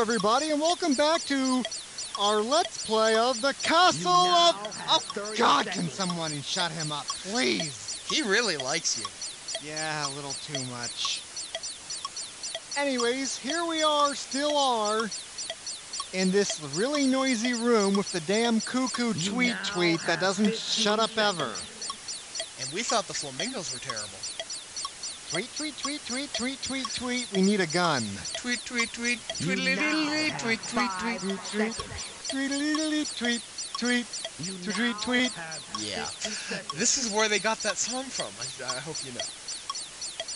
everybody, and welcome back to our Let's Play of the Castle of... Oh, 30 God, can someone shut him up, please? He really likes you. Yeah, a little too much. Anyways, here we are, still are, in this really noisy room with the damn cuckoo tweet-tweet that doesn't shut up ever. And we thought the flamingos were terrible. Tweet, tweet, tweet, tweet, tweet, tweet, tweet. We need a gun. Tweet, tweet, tweet, tweet, tweet, tweet, tweet, tweet. Tweet, tweet, tweet. Tweet, tweet, tweet. Yeah. This is where they got that song from. I, I hope you know.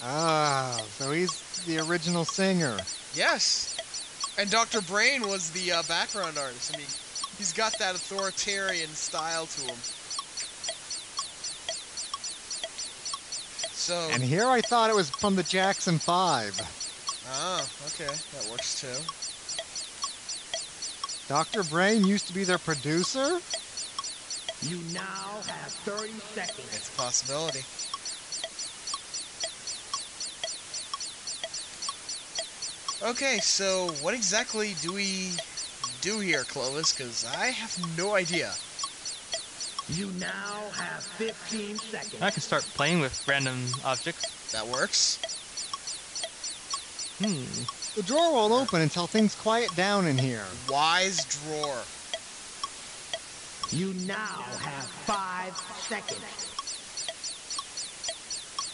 Ah, so he's the original singer. Yes. And Dr. Brain was the uh, background artist. I mean, he's got that authoritarian style to him. So, And here I thought it was from the Jackson 5. ah, okay, that works too. Dr. Brain used to be their producer? You now have 30 seconds. It's a possibility. Okay, so what exactly do we do here, Clovis? Because I have no idea. You now have 15 seconds. I can start playing with random objects. That works. Hmm. The drawer won't open until things quiet down in here. Wise drawer. You now have 5 seconds.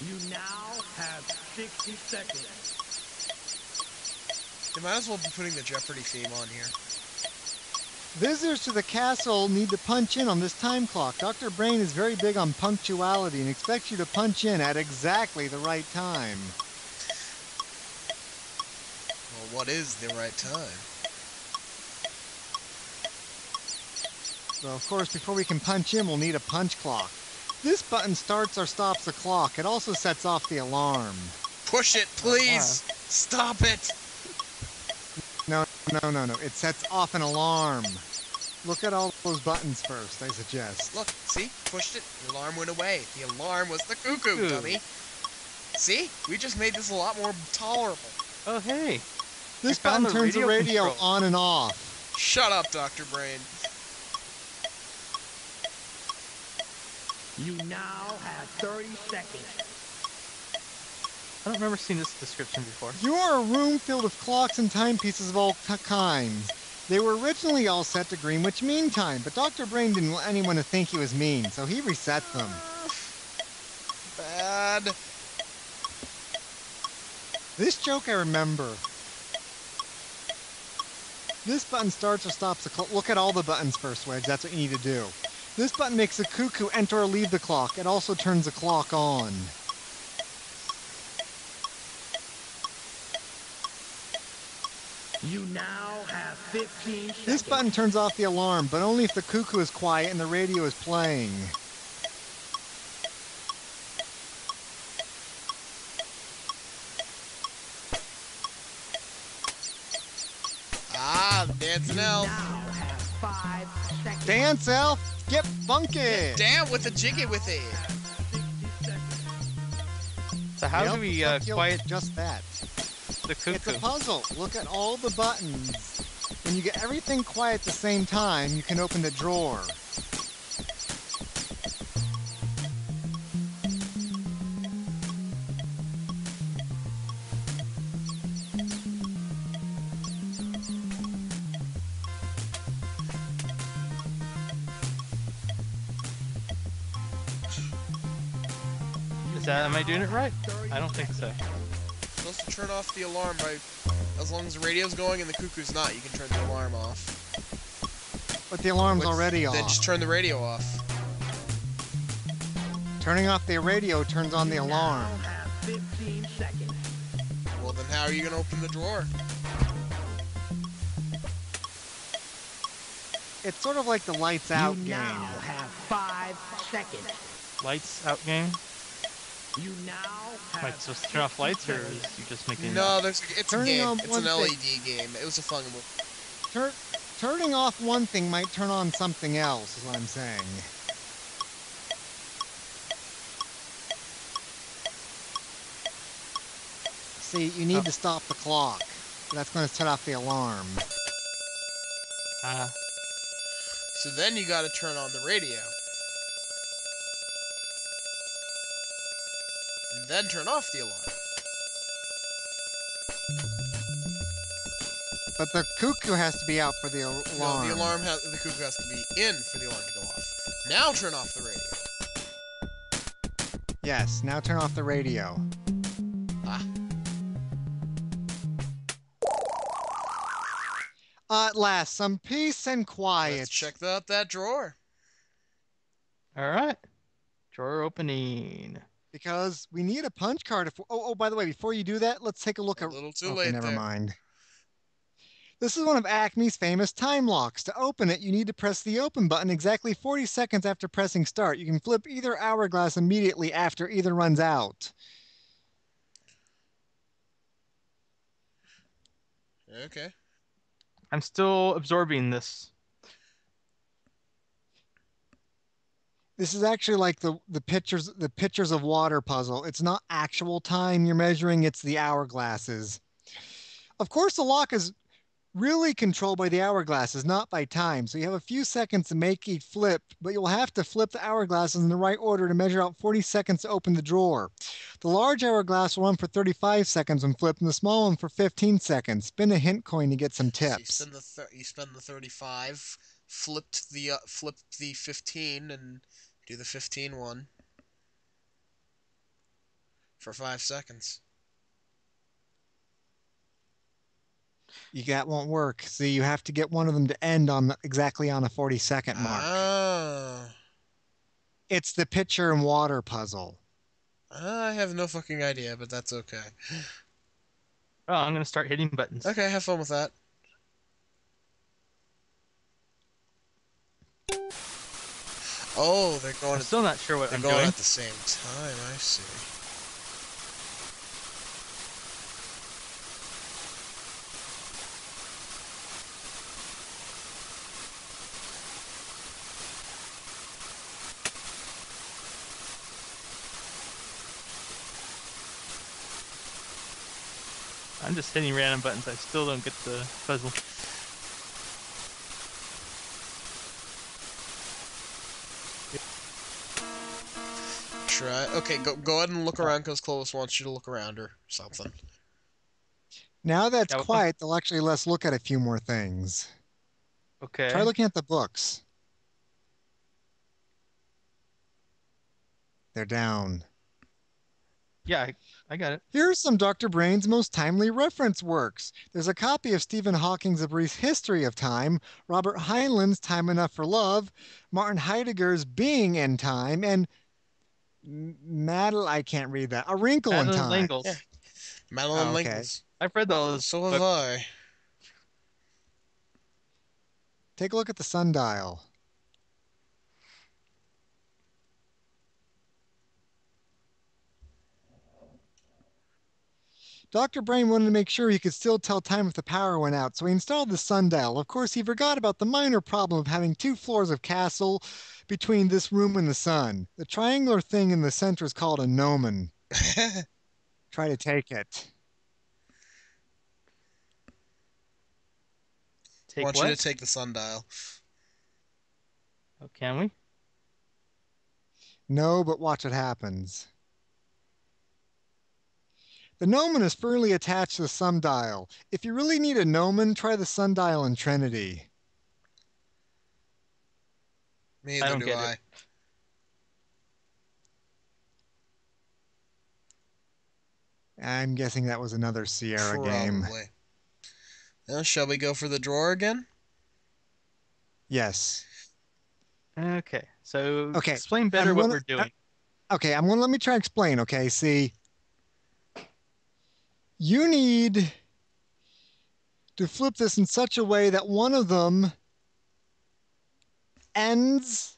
You now have 60 seconds. They might as well be putting the Jeopardy theme on here. Visitors to the castle need to punch in on this time clock. Dr. Brain is very big on punctuality and expects you to punch in at exactly the right time. Well, what is the right time? So, of course, before we can punch in, we'll need a punch clock. This button starts or stops the clock. It also sets off the alarm. Push it, please! Uh-huh. Stop it! No, no, no, no. It sets off an alarm. Look at all those buttons first, I suggest. Look, see? Pushed it. The alarm went away. The alarm was the cuckoo, Cuckoo. dummy. See? We just made this a lot more tolerable. Oh, hey. This I button the turns the radio radio control. on and off. Shut up, Dr. Brain. You now have 30 seconds. I don't remember seeing this description before. You are a room filled with clocks and timepieces of all t- kinds. They were originally all set to Greenwich Mean Time, but Dr. Brain didn't want anyone to think he was mean, so he reset them. Bad. This joke I remember. This button starts or stops the clock. Look at all the buttons first, Wedge. That's what you need to do. This button makes the cuckoo enter or leave the clock. It also turns the clock on. You now have 15 seconds. This button turns off the alarm, but only if the cuckoo is quiet and the radio is playing. Ah, dancing You elf. now have 5 seconds. Dance, elf! Get funky! Damn with the jiggy with it. So how Yep, do we uh, quiet just that? The It's a puzzle. Look at all the buttons. When you get everything quiet at the same time, you can open the drawer. Is that, am I doing it right? I don't think so. Supposed to turn off the alarm by, as long as the radio's going and the cuckoo's not, you can turn the alarm off. But the alarm's What's- already Then off. just turn the radio off. Turning off the radio turns on the alarm. now have 15 seconds. Well, then how are you gonna open the drawer? It's sort of like the lights out you game. now have 5 seconds. Lights out game? You now have Like, supposed to turn off lights, or is you just making... No, there's it's a Turning game. on It's one an thing. LED game. It was a fun one. Tur- turning off one thing might turn on something else, is what I'm saying. See, you need Oh. to stop the clock. That's going to set off the alarm. Uh, So then you gotta turn on the radio. And then turn off the alarm. But the cuckoo has to be out for the al- No, alarm. the alarm has the cuckoo has to be in for the alarm to go off. Now turn off the radio. Yes, now turn off the radio. Ah. At last, some peace and quiet. Let's check out that drawer. all right. Drawer opening. Because we need a punch card. If, oh, oh, by the way, before you do that, let's take a look A at. little too okay, late never there. mind. This is one of Acme's famous time locks. To open it, you need to press the open button exactly 40 seconds after pressing start. You can flip either hourglass immediately after either runs out. Okay. I'm still absorbing this. This is actually like the the pictures the pictures of water puzzle. It's not actual time you're measuring, it's the hourglasses. Of course, the lock is really controlled by the hourglasses, not by time. So you have a few seconds to make each flip, but you'll have to flip the hourglasses in the right order to measure out 40 seconds to open the drawer. The large hourglass will run for 35 seconds when flipped, and the small one for 15 seconds. Spin a hint coin to get some So you tips. spend the thir- you spend the 35, flipped the uh, flipped the 15 and do the 15 one for 5 seconds. You that won't work. See, you have to get one of them to end on exactly on a 40 second mark. Ah. It's the pitcher and water puzzle. I have no fucking idea, but that's okay. Oh, I'm gonna start hitting buttons. Okay, have fun with that. Oh, they're going I'm still not sure what they're I'm going doing. at the same time, I see. I'm just hitting random buttons. I still don't get the puzzle. Try. Okay, go go ahead and look around because Clovis wants you to look around or something. Now that's Yeah, well- quiet, they'll actually let's look at a few more things. Okay. Try looking at the books. They're down. Yeah, I, I got it. Here's some Dr. Brain's most timely reference works. There's a copy of Stephen Hawking's A Brief History of Time, Robert Heinlein's Time Enough for Love, Martin Heidegger's Being in Time, and M- Madel, I can't read that. A Wrinkle in Madeleine Time. L'Engle's. Yeah. Madeline Oh, okay. Lincoln's. I've read those. So have but I. Take a look at the sundial. Dr. Brain wanted to make sure he could still tell time if the power went out, so he installed the sundial. Of course, he forgot about the minor problem of having two floors of castle between this room and the sun. The triangular thing in the center is called a gnomon. Try to take it. I take want what? you to take the sundial. oh, can we? No, but watch what happens. The gnomon is firmly attached to the sundial. If you really need a gnomon, try the sundial in Trinity. Neither don't do get I. it. I'm guessing that was another Sierra game. Probably. Now, shall we go for the drawer again? Yes. Okay. So Okay, explain better I'm what gonna- we're doing. Okay, I'm gonna let me try to explain. Okay, see, you need to flip this in such a way that one of them ends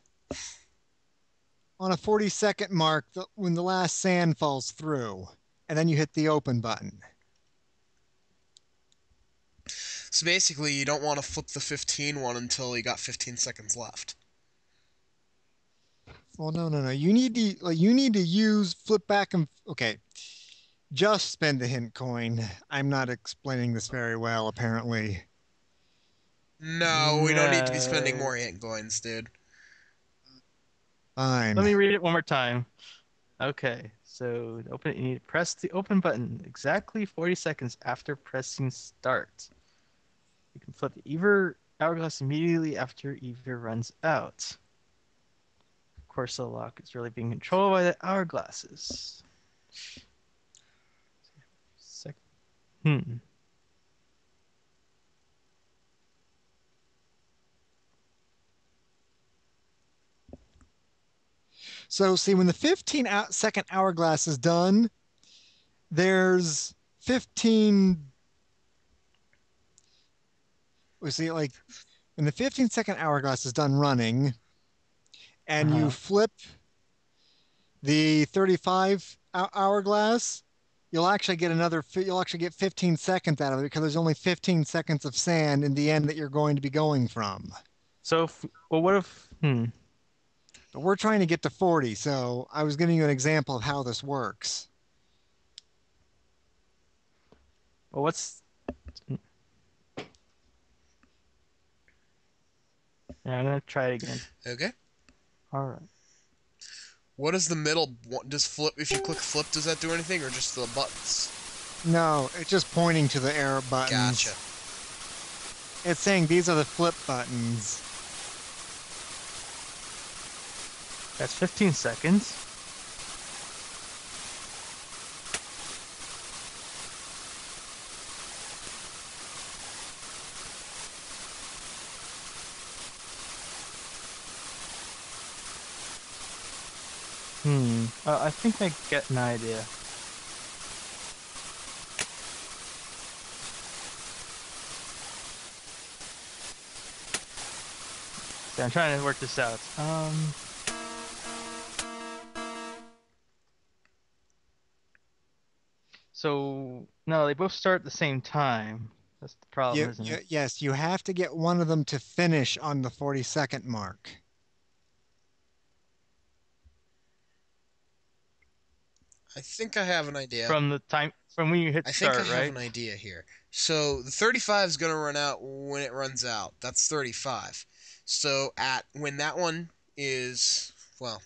on a 40 second mark when the last sand falls through, and then you hit the open button. So basically, you don't want to flip the 15 one until you got 15 seconds left. Well, no, no, no. You need to like, you need to use flip back and okay. Just spend a hint coin. I'm not explaining this very well, apparently. No, we don't need to be spending more hint coins, dude. Fine. Let me read it one more time. Okay, so open it, you need to press the open button exactly 40 seconds after pressing start. You can flip the Ever hourglass immediately after Ever runs out. Of course, the lock is really being controlled by the hourglasses. Hmm. So, see, when the 15 hou- second hourglass is done, there's 15. We see, like, when the 15 second hourglass is done running, and Uh-huh. you flip the 35 hou- hourglass, you'll actually get another. fi- You'll actually get 15 seconds out of it because there's only 15 seconds of sand in the end that you're going to be going from. So, if, well, what if? Hmm. But we're trying to get to 40, so I was giving you an example of how this works. Well, what's? Yeah, I'm gonna try it again. Okay. All right. What is the middle? one- Does flip? If you click flip, does that do anything, or just the buttons? No, it's just pointing to the arrow buttons. Gotcha. It's saying these are the flip buttons. That's 15 seconds. Hmm. Uh, I think I get an idea. See, I'm trying to work this out. Um. So no, they both start at the same time. That's the problem, You- isn't you- it? yes, you have to get one of them to finish on the 40 second mark. I think I have an idea. From the time from when you hit the right. I think start, I have right? an idea here. So the 35 is going to run out when it runs out. That's 35. So at when that one is well,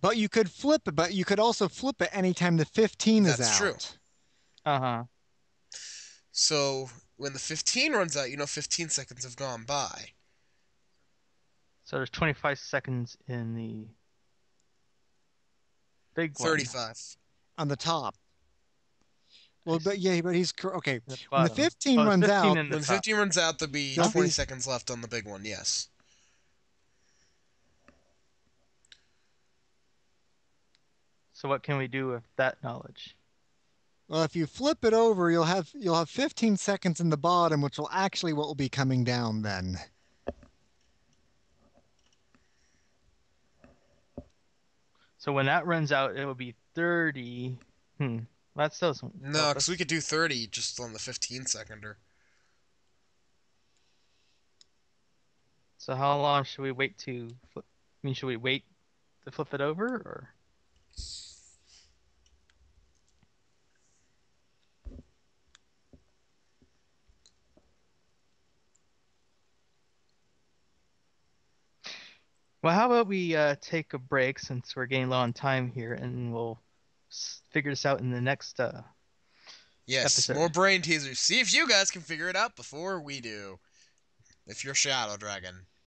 But you could flip it, but you could also flip it anytime the 15 is out. That's true. Uh huh. so when the 15 runs out, you know 15 seconds have gone by. So there's 25 seconds in the big one. 35. On the top. Well, but yeah, but he's cor- okay. The When the 15 Oh, runs 15 out, the When the top. 15 runs out, there'll be Don't 20 be- seconds left on the big one. Yes. So what can we do with that knowledge? well, if you flip it over, you'll have you'll have 15 seconds in the bottom, which will actually what will be coming down then. So when that runs out, it will be 30. Hmm. That still doesn't. No, because we could do 30 just on the 15 seconder. So how long should we wait to flip? I mean, should we wait to flip it over, or? Well, how about we uh, take a break since we're getting low on time here, and we'll s- figure this out in the next. Uh... Yes, Episode. more brain teasers. See if you guys can figure it out before we do. If you're Shadow Dragon.